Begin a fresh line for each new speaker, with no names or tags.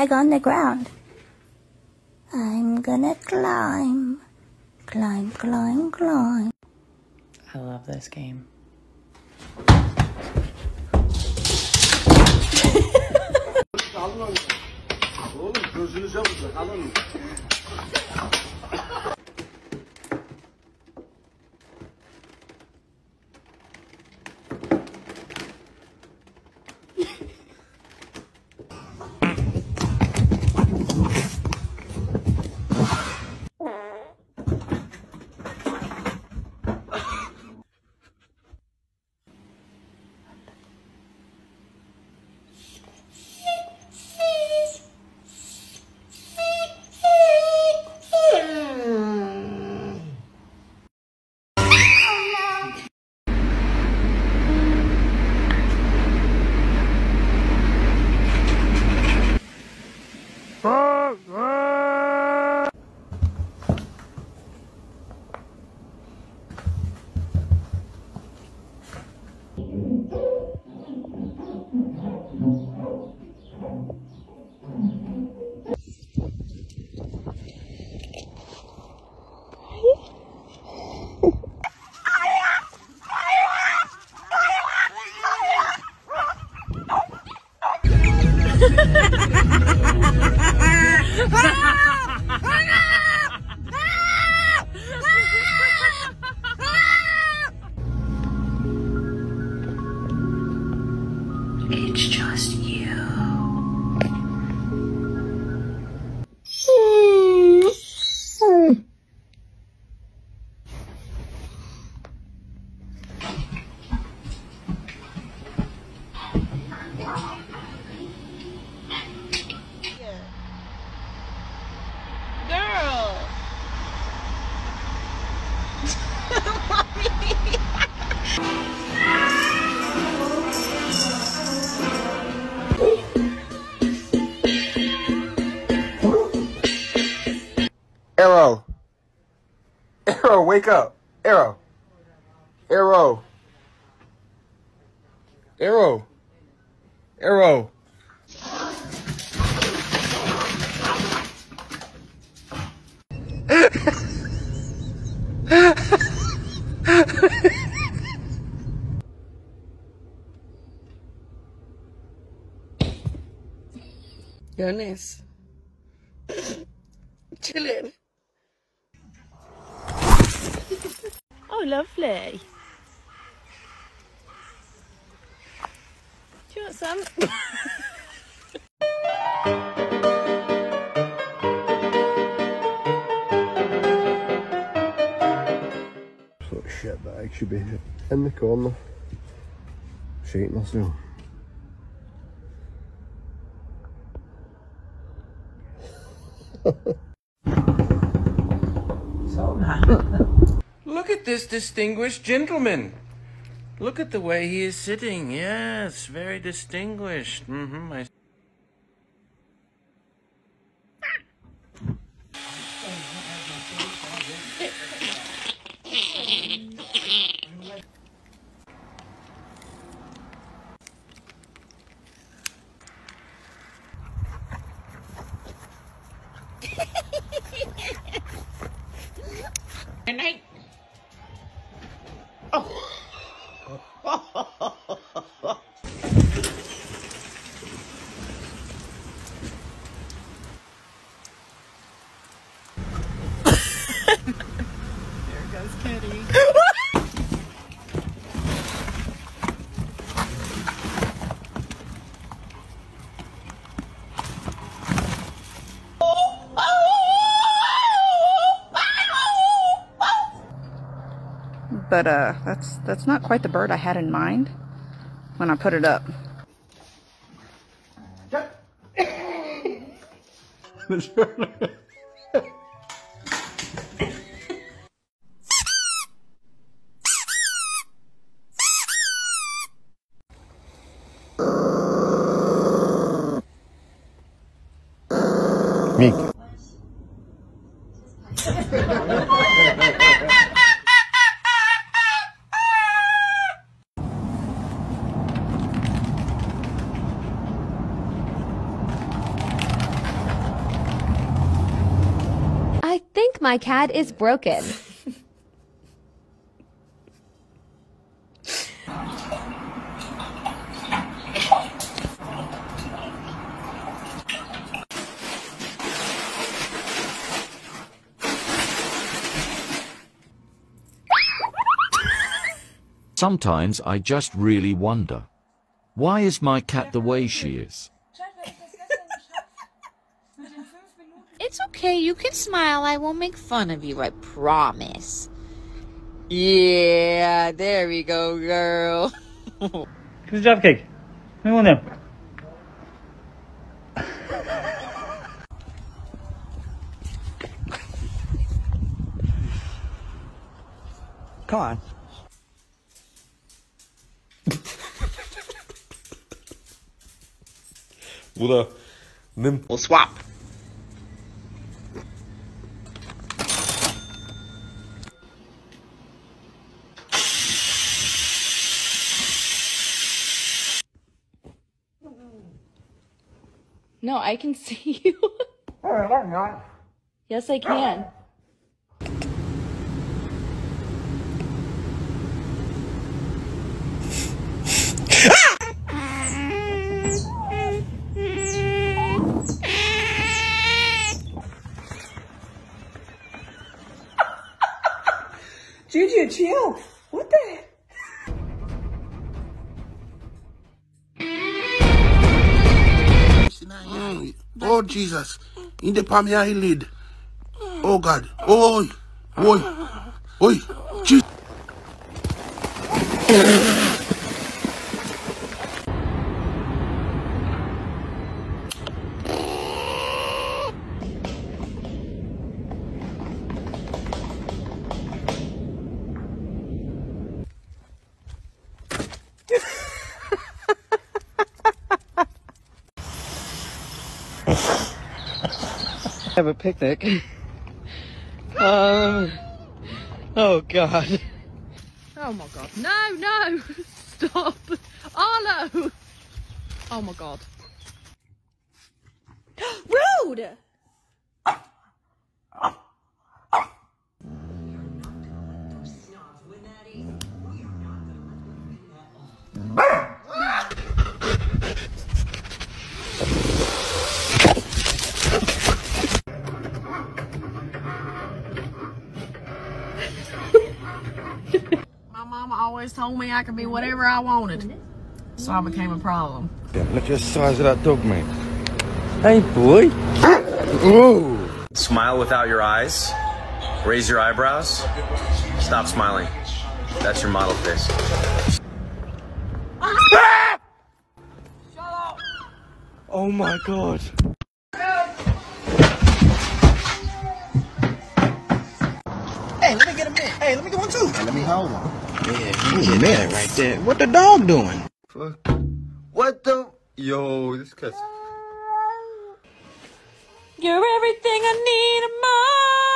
flag on the ground. I'm gonna climb, climb, climb, climb.
I love this game. Just you.
Arrow. Arrow, wake up. Arrow. Arrow. Arrow. Arrow.
Goodness. Chilling. Oh, lovely. Do you want some?
Sort of shit bag should be in the corner. Shaking herself.
Look at this distinguished gentleman. Look at the way he is sitting. Yes, very distinguished. Mm-hmm. I...
But uh, that's that's not quite the bird I had in mind when I put it up.
my cat is broken.
Sometimes I just really wonder, why is my cat the way she is?
Okay, you can smile. I won't make fun of you, I promise. Yeah, there we go, girl.
Who's the dropkick? Who won them?
Come on.
Bruder, uh, nimm.
We'll swap.
No, I can see you. yes, I can.
Ah! Oh Jesus. In the palm your lead. Oh God. Oi. Oi. Oi. Jesus.
Have a picnic. Um. Oh God.
Oh my god. No, no! Stop! Arlo! Oh my god.
Rude!
My mama always told me I could be whatever I wanted. So I became a problem.
Look at the size of that dog, mate. Hey, boy. Ooh.
Smile without your eyes. Raise your eyebrows. Stop smiling. That's your model face. Ah!
Oh my god.
Hey, let me get one too.
let me hold one.
Yeah, you get that right there. What the dog doing?
What the? Yo, this cat's.
You're everything I need and more.